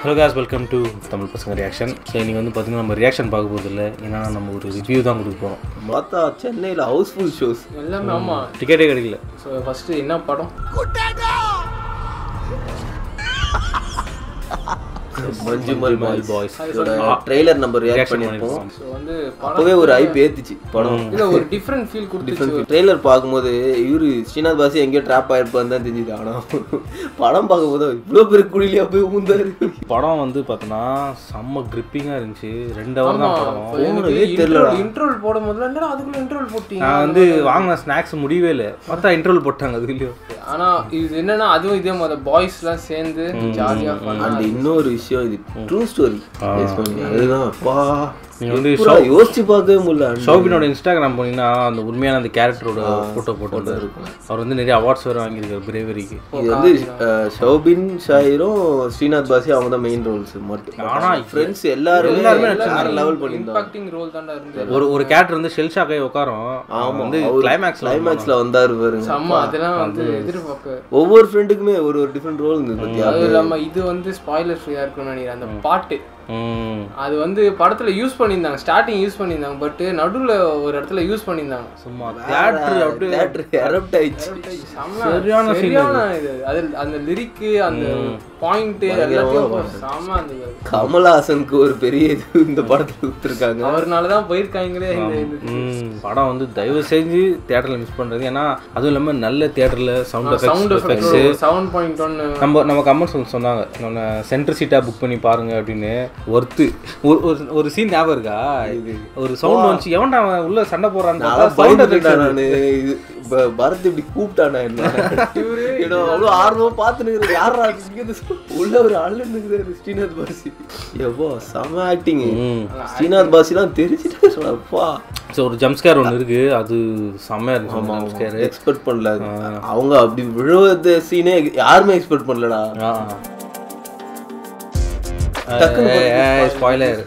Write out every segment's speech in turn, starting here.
Hello guys welcome to Tamil பசங்க reaction so இன்றைக்கி வந்து பார்த்தீங்கன்னா நம்ம ரியாக்ஷன் பார்க்க போகிறது இல்லை ஏன்னா நம்ம ஒரு ரிவ்யூ தான் கொடுக்க போகிறோம் பார்த்தா சென்னையில் ஹவுஸ்ஃபுல் ஷோஸ் எல்லாமே ஆமா. டிக்கெட்டே கிடைக்கல. ஸோ ஃபர்ஸ்ட் என்ன படம்? மஞ்சுமல் பாய்ஸ் பாய்ஸ் இதோட ட்ரெய்லர் நம்ம ரியாக்ட் படம் அப்போவே ஒரு ஐப் ஏத்துச்சு படம். இல்ல ஒரு டிஃப்ரெண்ட் ஃபீல் கொடுத்துச்சு. ட்ரெய்லர் பார்க்கும்போது இவரு ஸ்ரீநாத் பாசி எங்கேயோ ட்ராப் ஆயிருப்பான்னு தான் தெரிஞ்சுது ஆனா. படம் பார்க்கும்போது இவ்வளோ பெரிய குழியிலே போய் ஊந்தாரு. படம் வந்து பார்த்தோன்னா செம்ம கிரிப்பிங்காக இருந்துச்சு. ரெண்டு ஹவர் தான் படம். போனதே தெரியலடா. இன்ட்ரோல் போடும் போதுல என்னடா அதுக்குள்ள இன்ட்ரோல் போட்டீங்க? நான் வந்து வாங்கின ஸ்நாக்ஸ் முடியவே இல்லை. பார்த்தா இன்டர்வல் போட்டாங்க அதுலேயும் ஆனா இது என்னன்னா அதுவும் இதே மாதிரி பாய்ஸ் எல்லாம் சேர்ந்து ஜாலியா அண்ட் இன்னொரு விஷயம் இது ட்ரூ ஸ்டோரி அதுதான் அப்பா நீங்கள் வந்து யோசிச்சு பார்க்கவே முடியல. ஷோபினோட இன்ஸ்டாகிராம் போனீங்கன்னா அந்த உண்மையான அந்த கேரக்டரோட ஃபோட்டோ போட்டு இருக்கும் அவர் வந்து நிறைய அவார்ட்ஸ் வேறு வாங்கியிருக்காரு பிரேவரிக்கு இது வந்து ஷோபின் ஷாயிரும் ஸ்ரீநாத் பாசி அவங்க தான் மெயின் ரோல்ஸ் மட்டும் ஆனா ஃப்ரெண்ட்ஸ் எல்லாரும் எல்லாருமே வேற லெவல் பண்ணியிருந்தாங்க. இம்பாக்டிங் ரோல் இருந்து ஒரு ஒரு கேரக்டர் வந்து ஷெல் ஷாக்காய் உட்காரும். ஆமா வந்து அவரு கிளைமேக்ஸில் வந்தாரு. பாருங்க. செம்ம அதெல்லாம் வந்து எதிர்பார்க்க ஒவ்வொரு ஃப்ரெண்டுக்குமே ஒரு ஒரு டிஃப்ரெண்ட் ரோல் இருந்தது பத்தியா? அதுவும் இல்லாம இது வந்து ஸ்பாய்லர் ஃப்ரீயா இருக்கும்னு நினைக்கிறேன். அந்த பாட்டு. அது வந்து படத்துல யூஸ் பண்ணியிருந்தாங்க ஸ்டார்டிங் யூஸ் பண்ணியிருந்தாங்க பட் நடுவுல ஒரு இடத்துல யூஸ் பண்ணியிருந்தாங்க. சும்மா தேட்டர் அப்படியே சரியான சரியான இது. அது அந்த லிரிக்கு அந்த பாயிண்ட் எல்லாத்தையும் கமல்ஹாசனுக்கு ஒரு பெரிய இது இந்த படத்துல கொடுத்துருக்காங்க. அவர்னால தான் போயிருக்காங்களே படம் வந்து தயவு செஞ்சு தேட்டரில் மிஸ் பண்ணுறது ஏன்னா அதுவும் இல்லாமல் நல்ல தேட்டரில் sound sound effects effect sound point ஒன்று நம்ம நம்ம கமெண்ட்ஸ் வந்து சொன்னாங்க. நம்ம சென்டர் சீட்டாக புக் பண்ணி பாருங்க அப்படின்னு. ஒர்த்து ஒரு ஒரு ஒரு சீன் ஞாபகம் இருக்கா? ஒரு சவுண்ட் வந்துச்சு. எவன்டா அவன் உள்ள சண்டை போடுறான்னு பார்த்தா நான் சவுண்ட் பயந்துட்டேன் நானு. இது ப- பரத் இப்படி கூப்பிட்டானா என்ன? அவ்வளோ ஆர்வமா பார்த்துன்னு யாரா இருந்து உள்ள ஒரு ஆளு நிற்கிறாரு ஸ்ரீநாத் பாசி. எவ்வளோ செம ஆக்டிங் ஸ்ரீநாத் பாசிலாம் தெரிஞ்சுட்டு அப்பா. ஸோ ஒரு ஜம்ஸ்கேர் ஒன்று இருக்கு. அது செம்மையாக இருந்துச்சு ஜம்ஸ்கேர் எக்ஸ்பெக்ட் பண்ணல. அவங்க அப்படி விழுவத சீனே யாருமே எக்ஸ்பெக்ட் பண்ணலடா. ஸ்பாய்லர்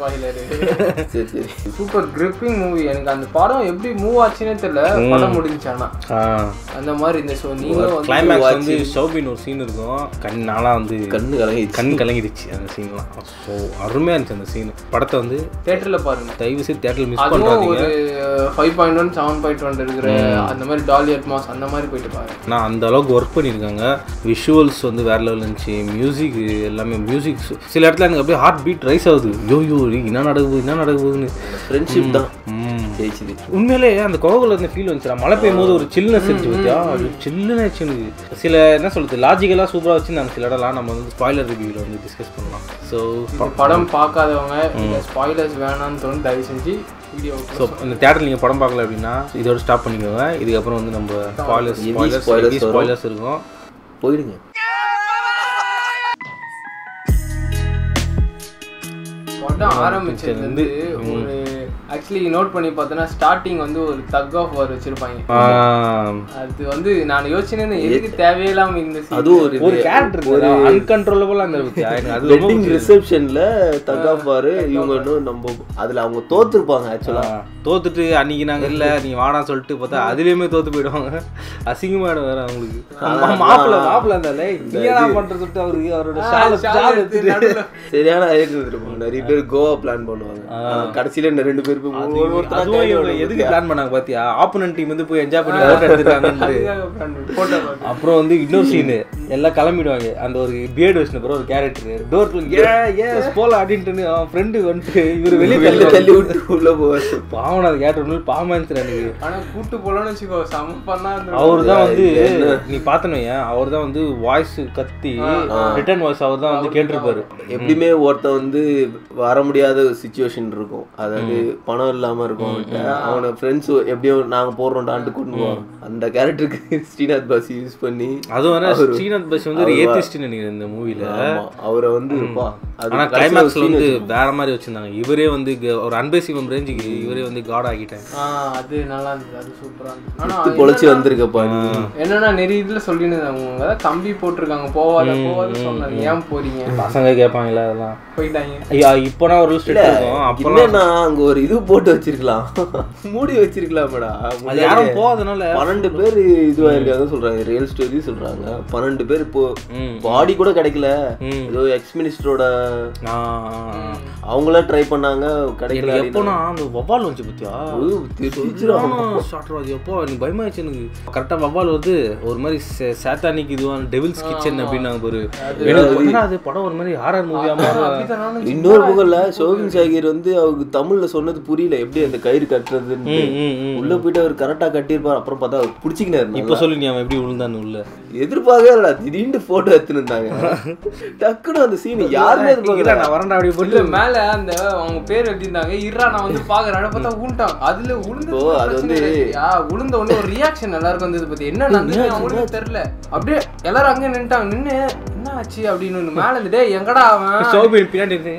சரி சரி. சூப்பர் கிரிப்பிங் மூவி எனக்கு அந்த படம் எப்படி மூவ் ஆச்சுன்னே தெரியல. படம் முடிஞ்சுச்சு ஆனா. அந்த மாதிரி இந்த ஷோ நீங்களும் வந்து கிளைமேக்ஸ் வந்து ஷோபின் ஒரு சீன் இருக்கும். கண் நாளாக வந்து கண்ணு கலங்கி கண் கலங்கிடுச்சு அந்த சீன்லாம் ஸோ அருமையாக இருந்துச்சு அந்த சீன் படத்தை வந்து தேட்டர்ல பாருங்க. தயவு செய்து தேட்டரில் மிஸ் அதுவும் பண்ணுறாதீங்க ஒரு five point one seven point one இருக்கிற அந்த மாதிரி டாலி அட்மாஸ் அந்த மாதிரி போயிட்டு பாருங்க. நான் அந்த அளவுக்கு ஒர்க் பண்ணியிருக்காங்க. விஷுவல்ஸ் வந்து வேற லெவல் இருந்துச்சு. மியூசிக் எல்லாமே மியூசிக் சில இடத்துல எனக்கு அப்படியே ஹார்ட் பீட் ரைஸ் ஆகுது. யோ யோ என்ன நடக்குது என்ன நடக்குதுன்னு ஃப்ரெண்ட்ஷிப் தான். ஜெயிச்சுது. உண்மையிலே அந்த கோகுல இருந்த ஃபீல் வந்துச்சுடா. மழை பெய்யும் போது ஒரு சில்லுனஸ் இருந்துச்சு பார்த்தியா அது சில்லுன்னு எனக்கு. சில என்ன சொல்றது லாஜிக்கலாக சூப்பராக வச்சு சில இடம்லாம் நம்ம வந்து ஸ்பாய்லர் ரிவ்யூவில் வந்து டிஸ்கஸ் பண்ணலாம். ஸோ படம் பார்க்காதவங்க ஸ்பாய்லர்ஸ் வேணாம்னு தோணு தயவு செஞ்சு வீடியோ ஸோ இந்த தேட்டர் நீங்கள் படம் பார்க்கல அப்படின்னா இதோட ஸ்டாப் பண்ணிக்கோங்க. இதுக்கப்புறம் வந்து நம்ம ஸ்பாய்லர்ஸ் ஸ்பாய்லர்ஸ். ஸ்பாய்லர்ஸ் இருக்கும். போயிடுங்க. படம் ஆரம்பிச்சது வந்து ஒரு ஆக்சுவலி நோட் பண்ணி பார்த்தோன்னா ஸ்டார்டிங் வந்து ஒரு தக் ஆஃப் வார் வச்சிருப்பாங்க. அது வந்து நான் யோசிச்சேன்னு எதுக்கு தேவையில்லாம இந்த? அதுவும் ஒரு ஒரு கேரக்டர் அந்த? எனக்கு அது ரொம்ப வெட்டிங் ரிசப்ஷன்ல தகாப்பாரு இவங்க இன்னும் நம்ம அதுல அவங்க தோத்துருப்பாங்க ஆக்சுவலா தோத்துட்டு அன்னைக்கு நாங்க இல்ல நீ வாடா சொல்லிட்டு பார்த்தா அதுலயுமே தோத்து போயிடுவாங்க. அசிங்கமாயிடும் வேற அவங்களுக்கு. மாப்பிள்ளை மாப்பிள்ளை இருந்தாலே நீ என்ன பண்ற சொல்லிட்டு அவருக்கு அவரோட ஷால ஷால் எடுத்துட்டு. சரியான நிறைய பேர் கோவா பிளான் பண்ணுவாங்க. கடைசியில ரெண்டு பேர் ஒருத்தரா ஒண்ணு எதுக்கு பிளான் பண்ணாங்க பாத்தியா? ஆப்போனன்ட் டீம் வந்து போய் என்ஜாய் பண்ணி போட்டோ எடுத்துட்டாங்கன்னு போட்டோ அப்புறம் வந்து இன்னொரு சீனு எல்லாம் கிளம்பிடுவாங்க. அந்த ஒரு பியர்டு வச்சுன பிறகு ஒரு கேரக்டர் டோர் ஏ ஏ போல அப்படின்ட்டு அவன் ஃப்ரெண்டு வந்துட்டு இவர் வெளியே வெளில தள்ளி தள்ளி விட்டு. உள்ள போவாரு. பாவம் அது கேட்ட பாவமா இருந்துச்சு எனக்கு ஆனா கூட்டு போலன்னு வச்சுக்கோ செம பண்ணா அந்த அவர் தான் வந்து நீ பார்த்தனு அவர் தான் வந்து வாய்ஸ் கத்தி ரிட்டர்ன் வாய்ஸ் அவர் தான் வந்து கேட்டிருப்பாரு. எப்படியுமே ஒருத்தன் வந்து வர முடியாத சுச்சுவேஷன் இருக்கும். அதாவது பணம் இல்லாம இருக்கும். அவனை ஃப்ரெண்ட்ஸ் எப்படியோ நாங்க போடுறோம்டான்ட்டு கொண்டு போவான் அந்த கேரக்டருக்கு ஸ்ரீநாத் பாஸ் யூஸ் பண்ணி அதுவும் வேற ஸ்ரீநாத் பஸ் வந்து ஒரு ஏத்திஸ்ட் நினைக்கிறேன் இந்த மூவில ஆமா, அவரை வந்து இருப்பா அது ஆனா கடைசியில ஒரு கிளைமேக்ஸ்ல வந்து. வேற மாதிரி வச்சிருந்தாங்க. இவரே வந்து ஒரு அன்பேசிவம் ரேஞ்சுக்கு இவரே வந்து காட் ஆகிட்டேன் அது நல்லா இருந்தது. அது சூப்பரா இருந்தது. பொழைச்சு வந்திருக்கப்பா என்னன்னா நிறைய இதுல அதான் கம்பி போட்டிருக்காங்க போவாத போவாத சொன்னாங்க. ஏன் போறீங்க? பசங்க கேட்பாங்களா அதெல்லாம். போயிட்டாங்க. ஐயா இப்போ நான் ஒரு ஸ்ட்ரிக்ட் இருக்கும். அப்போலாம் அங்க ஒரு இது இது போட்டு வச்சிருக்கலாம். மூடி வச்சிருக்கலாமடா அது யாரும் போகாதனால. பன்னெண்டு பேர் இதுவாயிருக்காங்க சொல்றாங்க ரியல் ஸ்டோரி சொல்றாங்க. பன்னெண்டு பேர் இப்போ. பாடி கூட கிடைக்கல. ஏதோ எக்ஸ் மினிஸ்டரோட அவங்கள ட்ரை பண்ணாங்க கிடைக்கல எப்போனா அந்த வவ்வால் வந்துச்சு பத்தியா? அது எப்போ? எனக்கு பயமாயிடுச்சு எனக்கு. கரெக்டாக வவ்வால் வந்து ஒரு மாதிரி சேத்தானிக் இதுவான டெவில்ஸ் கிச்சன் அப்படின்னாங்க அது படம் ஒரு மாதிரி ஹாரர் நானும் இன்னொரு புகழ்ல சோபின் சாகிர் வந்து அவருக்கு தமிழ்ல சொன்னது புரியல எப்படி அந்த கயிறு கட்டுறதுன்னு உள்ள போயிட்டு அவர் கரெக்டா கட்டியிருப்பார். அப்புறம் பார்த்தா அவர் பிடிச்சிக்கினாரு இப்போ சொல்லி நீ அவன் எப்படி விழுந்தான்னு உள்ள. எதிர்பார்க்கவே இல்லடா திடீர்னு போட்டோ எடுத்துன்னு இருந்தாங்க. டக்குன்னு அந்த சீன் யாருமே எதிர்பார்க்கல. நான் வரண்டா அப்படி போட்டு மேல அந்த அவங்க பேர் எழுதியிருந்தாங்க இருறா நான் வந்து பாக்குறேன் பார்த்தா உளுட்டான் அதுல உளுந்து அது வந்து- உளுந்த உடனே ஒரு ரியாக்ஷன் எல்லாருக்கும் வந்தது பத்தி. என்ன நடந்தது அவங்களுக்கு தெரியல. அப்படியே எல்லாரும் அங்க நின்னுட்டாங்க. நின்னு என்ன ஆச்சு அப்படின்னு மேல இருந்து டேய் எங்கடா அவன்? சோபின் பின்னாடி இருந்து,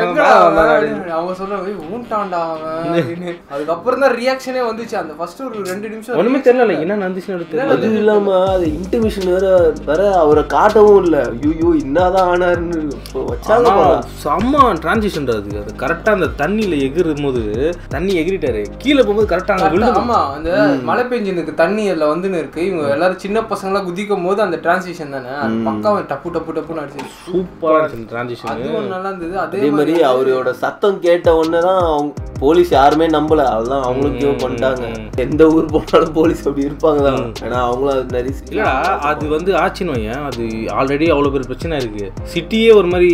"ஏன்டா அவன் எங்கடா அவங்க சொல்றாங்க "ஏய், ஊன்ட்டான்டா அவன். அப்படின்னு. அதுக்கப்புறம் தான் ரியாக்ஷனே வந்துச்சு. அந்த ஃபர்ஸ்ட் ஒரு ரெண்டு நிமிஷம் ஒண்ணுமே தெரியல என்ன நடந்துச்சுன்னு தெரியல. அது இல்லாம அது இன்டர்மிஷன் வேற வேற அவரை காட்டவும் இல்ல. ஐயோ என்னதான் ஆனாருன்னு வச்சாங்க. செம்ம டிரான்சிஷன் அது. அது கரெக்டா அந்த தண்ணியில எகிரும் போது தண்ணி எகிரிட்டாரு. கீழே போகும்போது கரெக்டா அங்க ஆமா அந்த மழை பெஞ்சினுக்கு தண்ணி அதுல வந்துன்னு இருக்கு. இவங்க எல்லாரும் சின்ன பசங்களா குதிக்கும் போது அந்த டிரான்சிஷன் தானே? அது பக்காவா டப்பு டப்பு டப்புன்னு அடிச்சு சூப்பரா இருந்துச்சு டிரான்சிஷன் அது ஒண்ணு நல்லா இருந்தது. அதே மாதிரி அவரோட சத்தம் கேட்ட உடனே தான் அவங்க போலீஸ் யாருமே நம்பல. அதுதான் அவங்களுக்கு இவன் பண்ணிட்டாங்க. எந்த ஊர் போனாலும் போலீஸ் அப்படி இருப்பாங்க தான் ஏன்னா அவங்களும் அது நிறைய இல்லடா அது வந்து ஆச்சுன்னு வையேன். அது ஆல்ரெடி அவ்வளோ பெரிய பிரச்சனை இருக்கு. சிட்டியே ஒரு மாதிரி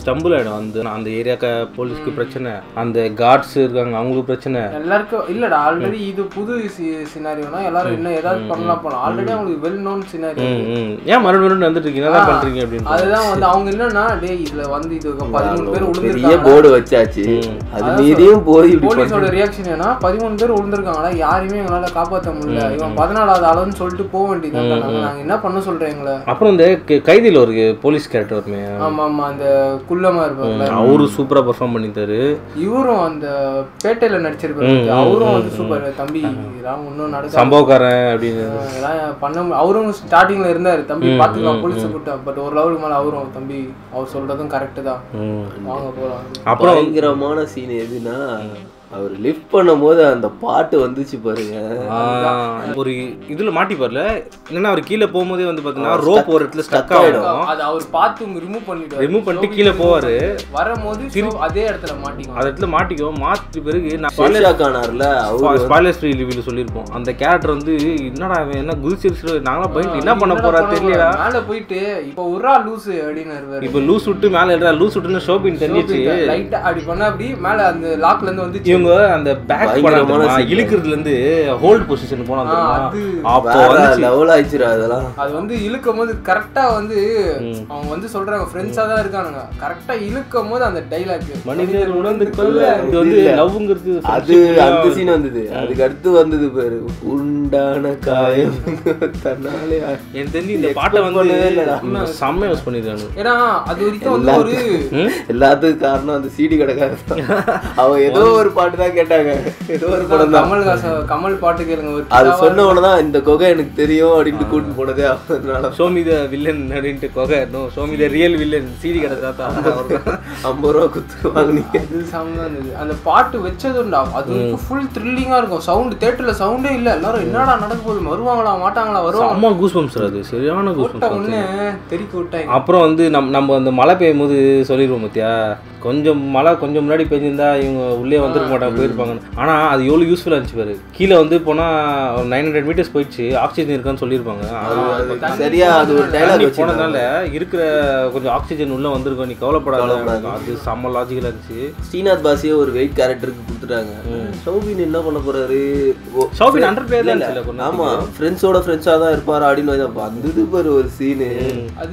ஸ்டம்பிள் ஆயிடும். அந்த அந்த ஏரியாக்க போலீஸ்க்கு பிரச்சனை. அந்த கார்ட்ஸ் இருக்காங்க அவங்களுக்கு பிரச்சனை. எல்லாருக்கும் இல்லடா ஆல்ரெடி இது புது சினாரியோனா எல்லாரும் இன்னும் ஏதாவது பண்ணலாம் போலாம் ஆல்ரெடி அவங்களுக்கு வெல் நோன் சினாரியோ ம், ம். ஏன் மறுபடியும் வந்துட்டு இருக்கீங்க? பண்றீங்க அப்படின்னு அதுதான் வந்து அவங்க என்னன்னா டேய் இதுல வந்து இது பதிமூணு பேர் பெரிய விழுந்திருக்காங்க போர்டு வச்சாச்சு அது மீறியும் போய் போலீஸோட ரியாக்ஷன் என்ன பதிமூணு பேர் விழுந்திருக்காங்களா யாரையுமே எங்களால காப்பாத்த முடியல. இவன் பதினாலாவது ஆளுன்னு சொல்லிட்டு போக வேண்டியது நாங்க என்ன பண்ண சொல்றேன் எங்களை? அப்புறம் இந்த கைதியில ஒரு போலீஸ் கேரக்டர் வருமே? ஆமா ஆமா. அந்த குள்ளமா இருப்பாங்க அவரு சூப்பரா பெர்ஃபார்ம் பண்ணிட்டாரு இவரும் அந்த பேட்டையில நடிச்சிருப்பாரு அவரும் வந்து சூப்பர் தம்பி இதெல்லாம் ஒன்றும் நடக்க சம்பவக்காரன் அப்படின்னு. பண்ண அவரும் ஸ்டார்டிங்ல இருந்தாரு. தம்பி பாத்துக்கலாம். போலீஸ் கூட்டம் பட் ஒரு லெவலுக்கு மேல அவரும் தம்பி. அவர் சொல்றதும் கரெக்ட் தான். வாங்க போலாம். அப்புறம் பயங்கரமான சீன் எதுனா அவர் லிஃப்ட் பண்ணும்போது அந்த பாட்டு வந்துச்சு பாருங்க. ஒரு இதுல மாட்டிப்பார்ல இல்லைன்னா அவர் கீழே போகும்போதே வந்து பாத்தீங்கன்னா ரோப் ஒரு இடத்துல ஸ்டக் ஆயிடும். அது அவர் பார்த்து ரிமூவ் பண்ணிடுவாரு. ரிமூவ் பண்ணிட்டு கீழே போவாரு. வரும்போது show அதே இடத்துல மாட்டிக்கும் அந்த இடத்துல மாட்டிக்கோ மாத்தி பிறகு நான் ஷேர்ஷா கானார்ல அவரு ஸ்பாய்லர்ஸ் ஃப்ரீ ரிவ்யூல சொல்லியிருப்போம். அந்த கேரக்டர் வந்து என்னடா அவன் என்ன குதிச்சிருச்சு நாங்களாம் பயந்து என்ன பண்ண போறா தெரியலடா மேல போயிட்டு இப்போ உரா லூசு அப்படின்னு இருப்பாரு இப்போ லூஸ் விட்டு மேல எடுறா லூஸ் விட்டுன்னு ஷோபின் தெரிஞ்சிச்சு லைட்டா அப்படி பண்ணா அப்படி மேல அந்த லாக்ல இருந்து வந்து இவங்க அந்த பேக். இழுக்கிறதுல இருந்து ஹோல்ட் பொசிஷன் போனா தெரியுமா? அது அப்போ லெவல் ஆயிடுச்சுடா அதெல்லாம் அது வந்து இழுக்கும் போது கரெக்டா வந்து அவங்க வந்து சொல்றாங்க ஃப்ரெண்ட்ஸா தான் இருக்கானுங்க. கரெக்டா இழுக்கும் போது அந்த டைலாக் மனிதர் உணர்ந்து கொள்ள இது வந்து லவ்ங்கிறது அது அந்த சீன் வந்தது. அதுக்கு அடுத்து வந்தது பாரு. உண்டான காயம் தன்னாலே எனக்கு தெரிஞ்சு இந்த பாட்டை வந்து. செம்ம யூஸ் பண்ணிருக்காங்க. ஏன்னா அது வரைக்கும் வந்து ஒரு எல்லாத்துக்கும் காரணம் அந்த சிடி கடைக்காரர் தான். அவங்க ஏதோ ஒரு பாட்டு தான் கேட்டாங்க. ஏதோ ஒரு படம் தான் கமல்ஹாசன் கமல் பாட்டு கேளுங்க அது சொன்ன உடனே தான் இந்த கொகை எனக்கு தெரியும் அப்படின்ட்டு கூட்டிட்டு போனதே அதனால. சோமி த வில்லன் அப்படின்ட்டு கொகை. நோ சோமி த ரியல் வில்லன் சீடி கடை தாத்தா. ஐம்பது ரூபா குத்து வாங்கினீங்க. அது செம்ம இருந்தது. அந்த பாட்டு வச்சதுண்டா. அது ஃபுல் த்ரில்லிங்கா இருக்கும். சவுண்ட் தேட்டர்ல சவுண்டே இல்ல. எல்லாரும் என்னடா நடக்க போகுது? வருவாங்களா? மாட்டாங்களா? வருவாங்க. அம்மா கூஸ் பம்ப்ஸ் அது. சரியான கூஸ் போட்ட உடனே தெறிக்க விட்டாங்க. அப்புறம் வந்து நம் நம்ம அந்த மழை பெய்யும் போது சொல்லிடுவோம் மத்தியா கொஞ்சம் மழை கொஞ்சம் முன்னாடி பெஞ்சிருந்தா இவங்க உள்ளே வந்திருக்க மாட்டாங்க போயிருப்பாங்க. ஆனா அது எவ்வளோ யூஸ்ஃபுல்லாக இருந்துச்சு பாரு. கீழே வந்து போனா நைன் ஹண்ட்ரட் மீட்டர்ஸ் போயிடுச்சு ஆக்சிஜன் இருக்கான்னு சொல்லியிருப்பாங்க. அது சரியா அது ஒரு டைலாக் வச்சு போனதுனால இருக்கிற கொஞ்சம் ஆக்சிஜன் உள்ள வந்திருக்கும் நீ கவலைப்படாத. அது செம்ம லாஜிக்கலாக இருந்துச்சு. ஸ்ரீநாத் பாசியே ஒரு வெயிட் கேரக்டருக்கு கொடுத்துட்டாங்க. சௌபின் என்ன பண்ண போறாரு? ஓ, சௌபின் அண்டர் பிளேயர் தான் இல்ல, இருந்துச்சுல கொஞ்ச ஆமா ஃப்ரெண்ட்ஸோட ஃப்ரெண்ட்ஸா தான் இருப்பாரு அப்படின்னு வந்து அப்ப வந்தது பாரு ஒரு சீனு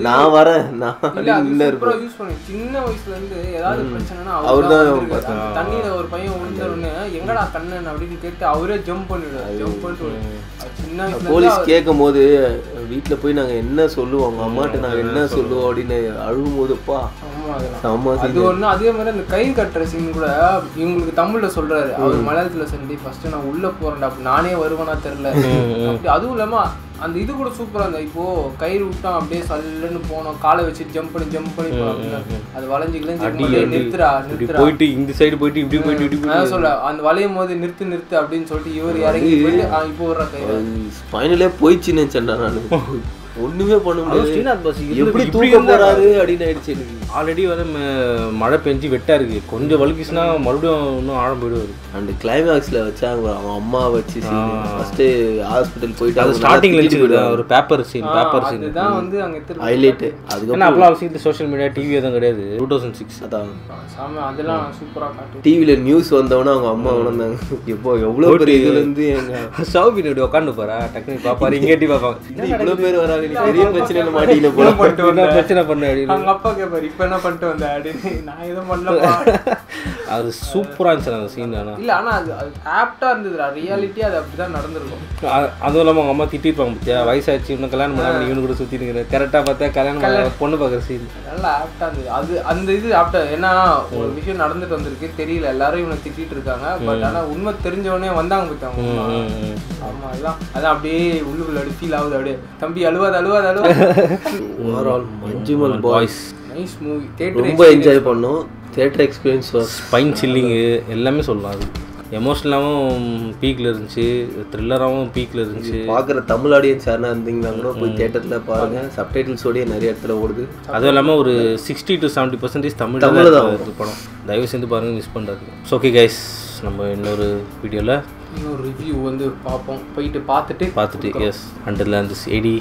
நான் வரேன். நான் இல்ல பண்ணி. சின்ன வயசுல இருந்து ஏதாவது பிரச்சனைனா வந்திருக்காரு. அந்த தண்ணியில ஒரு பையன் விழுந்த உடனே எங்கடா கண்ணன்? அப்படின்னு கேட்டு அவரே ஜம்ப் பண்ணிடுவாரு. ஜம்ப் பண்ணிட்டு சின்ன போலீஸ் கேட்கும் போது வீட்டுல போய் நாங்க என்ன சொல்லுவோம்? அவங்க அம்மாட்ட நாங்க என்ன சொல்லுவோம்? அப்படின்னு அழுகும் போதுப்பா அது ஒண்ணு அதே மாதிரி அந்த கை கட்டுற சீன் கூட இவங்களுக்கு தமிழ்ல சொல்றாரு. அவர் மலையாளத்துல சொல்லி ஃபர்ஸ்ட் நான் உள்ள போறேன்டா. அப்ப நானே வருவேனா தெரியல. அப்படி அதுவும் இல்லாம அந்த இது கூட சூப்பரா இருந்தா இப்போ கயிறு விட்டான் அப்படியே சல்லுன்னு போனோம். காலை வச்சு ஜம்ப் பண்ணி ஜம்ப் பண்ணி அது வளைஞ்சு கிளைஞ்சு அடி இருக்கும்போது, அடி. நிறுத்துறா நிறுத்துறா. போயிட்டு இந்த சைடு போயிட்டு இப்படி போயிட்டு இப்படி நான் சொல்ல அந்த வளையும் போது நிறுத்து நிறுத்து அப்படின்னு சொல்லிட்டு இவர் இறங்கி இப்போ கயிறு. ஸ்பைனலே போயிடுச்சுன்னு நினைச்சேன்டா நான். ஒண்ணுமே பண்ண முடியாது. ஸ்ரீநாத் பாஸ் எப்படி தூக்க போறாரு அப்படின்னு ஆயிடுச்சு எனக்கு. ஆல்ரெடி வந்து ம- மழை பெஞ்சு வெட்டா இருக்கு. கொஞ்சம் வலிக்குச்சுன்னா மறுபடியும் இன்னும் ஆழம் போயிடுவாரு. அண்ட் கிளைமேக்ஸ்ல வச்சாங்க அவன் அம்மா வச்சு ஃபர்ஸ்ட் ஹாஸ்பிட்டல் போயிட்டு அது ஸ்டார்டிங்ல இருந்துச்சு ஒரு பேப்பர் சீன் பேப்பர் சீன் அதுதான் வந்து அங்க ஹைலைட் அதுக்கப்புறம் ஏன்னா அப்பலாம் அவசியம் சோஷியல் மீடியா டிவி எதுவும் கிடையாது. டூ தௌசண்ட் சிக்ஸ் அதான். சாமி அதெல்லாம் சூப்பரா காட்டு. டிவில நியூஸ் வந்தவொடனே அவங்க அம்மா உணர்ந்தாங்க. எப்போ எவ்வளவு பெரிய இதுல இருந்து எங்க சௌபின் இப்படி உட்காந்து பாரு டக்குனு பாப்பாரு இங்கேட்டி பார்ப்பாங்க இன்னும் இவ்வளவு பேர் வராங்க. பெரிய பிரச்சனையில மாட்டிக்கின போல பண்ணிட்டு என்ன பிரச்சனை பண்ண அப்படின்னு அவங்க அப்பா கேட்பாரு இப்ப என்ன பண்ணிட்டு வந்த அப்படின்னு நான் எதுவும் பண்ணலப்பா. அது சூப்பரா இருந்துச்சு அந்த சீன் ஆனா. இல்ல ஆனா அது அது ஆப்டா இருந்ததுடா. ரியாலிட்டி அது அப்படிதான் நடந்திருக்கும். அதுவும் இல்லாமல் அவங்க அம்மா திட்டிருப்பாங்க வயசாச்சு இன்னும் கல்யாணம் பண்ணாம இவனு கூட சுற்றி இருக்கிறேன் கரெக்டாக பார்த்தா கல்யாணம் பண்ண- பார்க்குற சீன் நல்லா ஆப்டா இருந்தது. அது அந்த இது ஆப்டா ஏன்னா ஒரு விஷயம் நடந்துட்டு வந்திருக்கு தெரியல. எல்லாரும் இவனை திட்டிட்டு இருக்காங்க. பட் ஆனா உண்மை தெரிஞ்சவனே வந்தாங்க பார்த்தாங்க ஆமா அதான். அதான் அப்படியே உள்ளுக்குள்ள ஃபீல் ஆகுது அப்படியே. தம்பி அழுவாது அழுவாது அழுவாது overall Manjummel boys nice movie theatre ரொம்ப என்ஜாய் பண்ணோம். தியேட்டர் எக்ஸ்பீரியன்ஸ் ஸ்பைன் சில்லிங்கு எல்லாமே சொல்லலாம். அது எமோஷ்னலாகவும் பீக்கில் இருந்துச்சு. த்ரில்லராகவும் பீக்கில் இருந்துச்சு. பார்க்குற தமிழ் ஆடியன்ஸ் யாருன்னா இருந்தீங்கன்னா கூட போய் தியேட்டர்ல பாருங்க. சப்டைட்டில்ஸோடய நிறைய இடத்துல ஓடுது. அதுவும் இல்லாமல் ஒரு sixty to seventy percentage Tamil தமிழ்ல தான் இருக்கு படம். தயவு செஞ்சு பாருங்க மிஸ் பண்ணுறாரு ஸோ ஓகே கைஸ் நம்ம இன்னொரு வீடியோவில் இன்னொரு ரிவ்யூ வந்து பார்ப்போம் போயிட்டு பார்த்துட்டு பார்த்துட்டு எஸ் அண்டில் திஸ் எடி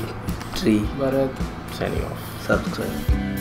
ட்ரீ பரத் சைனிங் ஆஃப் சப்ஸ்கிரைப்